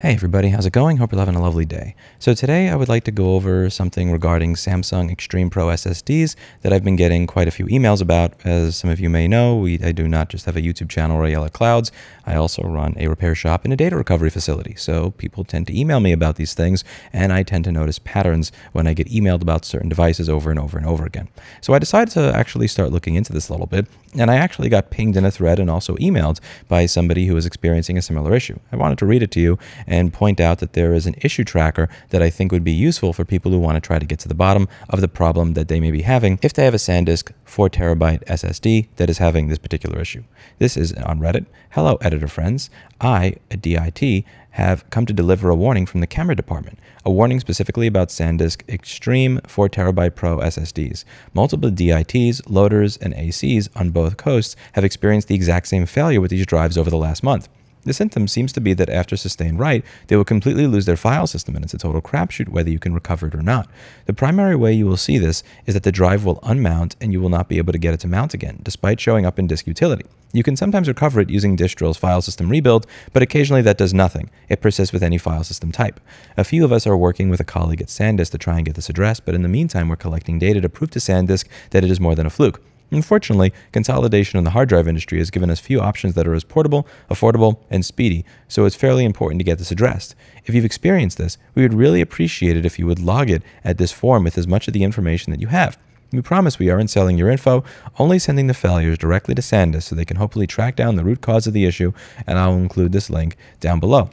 Hey everybody, how's it going? Hope you're having a lovely day. So today I would like to go over something regarding Samsung Extreme Pro SSDs that I've been getting quite a few emails about. As some of you may know, we, I do not just have a YouTube channel where I yell at clouds, I also run a repair shop and a data recovery facility. So people tend to email me about these things and I tend to notice patterns when I get emailed about certain devices over and over and over again. So I decided to actually start looking into this a little bit and I actually got pinged in a thread and also emailed by somebody who was experiencing a similar issue. I wanted to read it to you and point out that there is an issue tracker that I think would be useful for people who want to try to get to the bottom of the problem that they may be having if they have a SanDisk 4 terabyte SSD that is having this particular issue. This is on Reddit. Hello, editor friends. I, a DIT, have come to deliver a warning from the camera department, a warning specifically about SanDisk Extreme 4 terabyte Pro SSDs. Multiple DITs, loaders, and ACs on both coasts have experienced the exact same failure with these drives over the last month. The symptom seems to be that after sustained write, they will completely lose their file system and it's a total crapshoot whether you can recover it or not. The primary way you will see this is that the drive will unmount and you will not be able to get it to mount again, despite showing up in disk utility. You can sometimes recover it using Disk Drill's file system rebuild, but occasionally that does nothing. It persists with any file system type. A few of us are working with a colleague at SanDisk to try and get this addressed, but in the meantime, we're collecting data to prove to SanDisk that it is more than a fluke. Unfortunately, consolidation in the hard drive industry has given us few options that are as portable, affordable, and speedy, so it's fairly important to get this addressed. If you've experienced this, we would really appreciate it if you would log it at this forum with as much of the information that you have. We promise we aren't selling your info, only sending the failures directly to SanDisk so they can hopefully track down the root cause of the issue, and I'll include this link down below.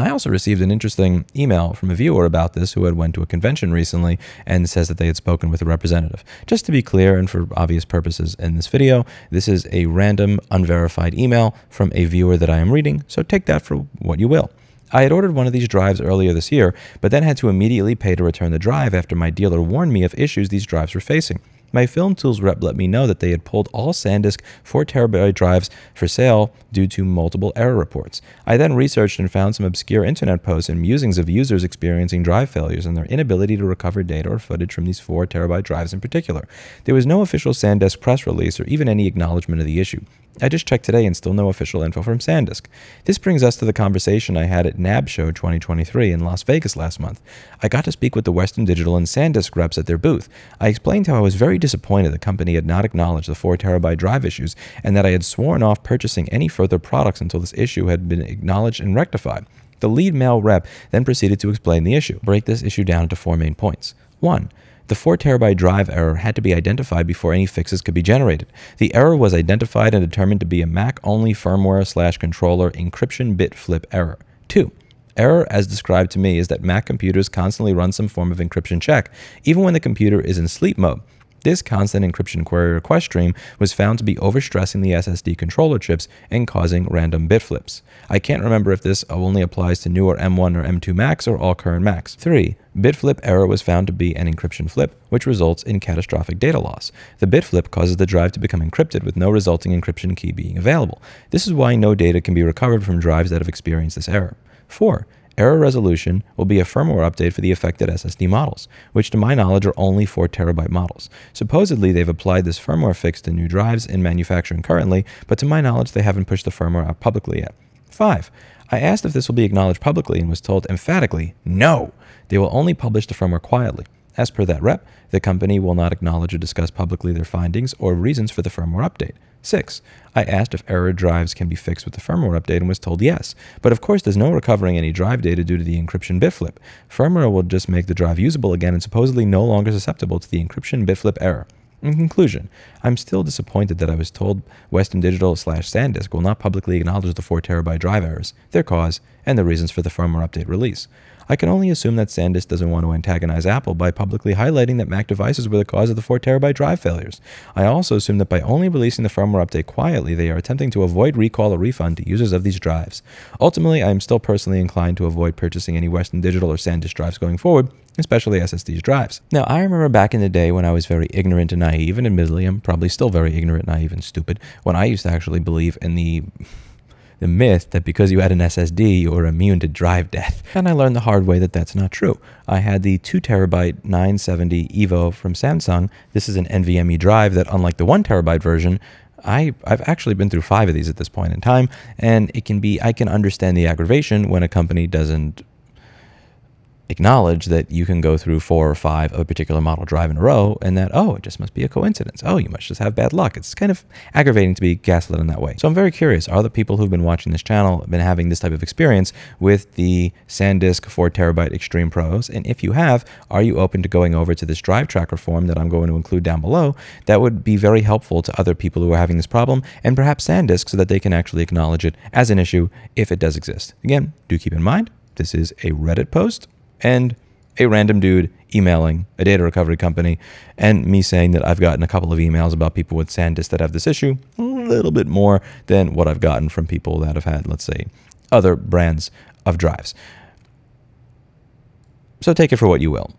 I also received an interesting email from a viewer about this who had went to a convention recently and says that they had spoken with a representative. Just to be clear and for obvious purposes in this video, this is a random unverified email from a viewer that I am reading, so take that for what you will. I had ordered one of these drives earlier this year, but then had to immediately pay to return the drive after my dealer warned me of issues these drives were facing. My Film Tools rep let me know that they had pulled all SanDisk 4TB drives for sale due to multiple error reports. I then researched and found some obscure internet posts and musings of users experiencing drive failures and their inability to recover data or footage from these 4TB drives in particular. There was no official SanDisk press release or even any acknowledgement of the issue. I just checked today and still no official info from SanDisk. This brings us to the conversation I had at NAB Show 2023 in Las Vegas last month. I got to speak with the Western Digital and SanDisk reps at their booth. I explained how I was very disappointed the company had not acknowledged the 4 terabyte drive issues and that I had sworn off purchasing any further products until this issue had been acknowledged and rectified. The lead male rep then proceeded to explain the issue. Break this issue down into four main points. 1. The 4 terabyte drive error had to be identified before any fixes could be generated. The error was identified and determined to be a Mac only firmware slash controller encryption bit flip error. 2. Error, as described to me, is that Mac computers constantly run some form of encryption check, even when the computer is in sleep mode. This constant encryption query request stream was found to be overstressing the SSD controller chips and causing random bit flips. I can't remember if this only applies to newer M1 or M2 Macs or all current Macs. 3. Bit flip error was found to be an encryption flip, which results in catastrophic data loss. The bit flip causes the drive to become encrypted with no resulting encryption key being available. This is why no data can be recovered from drives that have experienced this error. 4. Error resolution will be a firmware update for the affected SSD models, which to my knowledge are only 4 terabyte models. Supposedly, they've applied this firmware fix to new drives in manufacturing currently, but to my knowledge, they haven't pushed the firmware out publicly yet. 5. I asked if this will be acknowledged publicly and was told emphatically, no, they will only publish the firmware quietly. As per that rep, the company will not acknowledge or discuss publicly their findings or reasons for the firmware update. 6. I asked if error drives can be fixed with the firmware update and was told yes. But of course, there's no recovering any drive data due to the encryption bit flip. Firmware will just make the drive usable again and supposedly no longer susceptible to the encryption bit flip error. In conclusion, I'm still disappointed that I was told Western Digital slash SanDisk will not publicly acknowledge the 4 terabyte drive errors, their cause, and the reasons for the firmware update release. I can only assume that SanDisk doesn't want to antagonize Apple by publicly highlighting that Mac devices were the cause of the 4 terabyte drive failures. I also assume that by only releasing the firmware update quietly, they are attempting to avoid recall or refund to users of these drives. Ultimately, I am still personally inclined to avoid purchasing any Western Digital or SanDisk drives going forward, especially SSD drives. Now, I remember back in the day when I was very ignorant and naive, and admittedly, I'm probably still very ignorant, naive, and stupid, when I used to actually believe in the the myth that because you had an SSD, you were immune to drive death. And I learned the hard way that that's not true. I had the 2 terabyte 970 EVO from Samsung. This is an NVMe drive that, unlike the 1 terabyte version, I I've actually been through five of these at this point in time, and it can be I can understand the aggravation when a company doesn't acknowledge that you can go through four or five of a particular model drive in a row and that, oh, it just must be a coincidence. Oh, you must just have bad luck. It's kind of aggravating to be gaslit in that way. So I'm very curious are the people who've been watching this channel been having this type of experience with the SanDisk 4 terabyte Extreme Pros? And if you have, are you open to going over to this drive tracker form that I'm going to include down below? That would be very helpful to other people who are having this problem and perhaps SanDisk so that they can actually acknowledge it as an issue if it does exist. Again, do keep in mind, this is a Reddit post and a random dude emailing a data recovery company and me saying that I've gotten a couple of emails about people with SanDisk that have this issue, a little bit more than what I've gotten from people that have had, let's say, other brands of drives. So take it for what you will.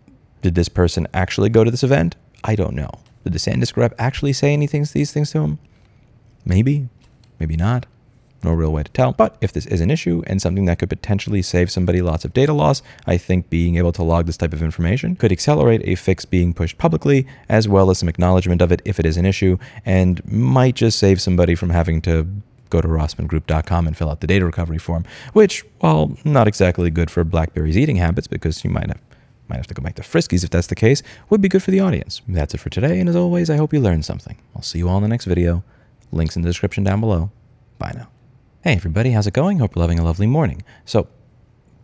Did this person actually go to this event? I don't know. Did the SanDisk rep actually say anything these things to him? Maybe, maybe not no real way to tell. But if this is an issue and something that could potentially save somebody lots of data loss, I think being able to log this type of information could accelerate a fix being pushed publicly, as well as some acknowledgement of it if it is an issue, and might just save somebody from having to go to rossmanngroup.com and fill out the data recovery form, which, while not exactly good for BlackBerry's eating habits because you might have might have to go back to Friskies if that's the case, would be good for the audience. That's it for today, and as always, I hope you learned something. I'll see you all in the next video. Links in the description down below. Bye now. Hey everybody, how's it going? Hope you're having a lovely morning. So,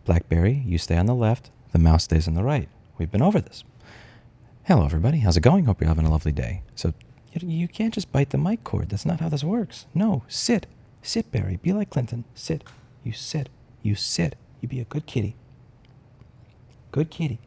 BlackBerry, you stay on the left, the mouse stays on the right. We've been over this. Hello everybody, how's it going? Hope you're having a lovely day. So, you can't just bite the mic cord. That's not how this works. No, sit. Sit, Barry. Be like Clinton. Sit. You sit. You sit. You be a good kitty. Good kitty.